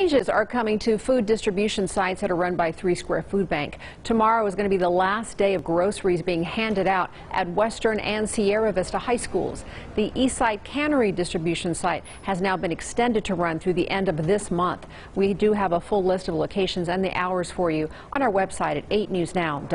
Changes are coming to food distribution sites that are run by Three Square Food Bank. Tomorrow is going to be the last day of groceries being handed out at Western and Sierra Vista high schools. The Eastside Cannery distribution site has now been extended to run through the end of this month. We do have a full list of locations and the hours for you on our website at 8newsnow.com.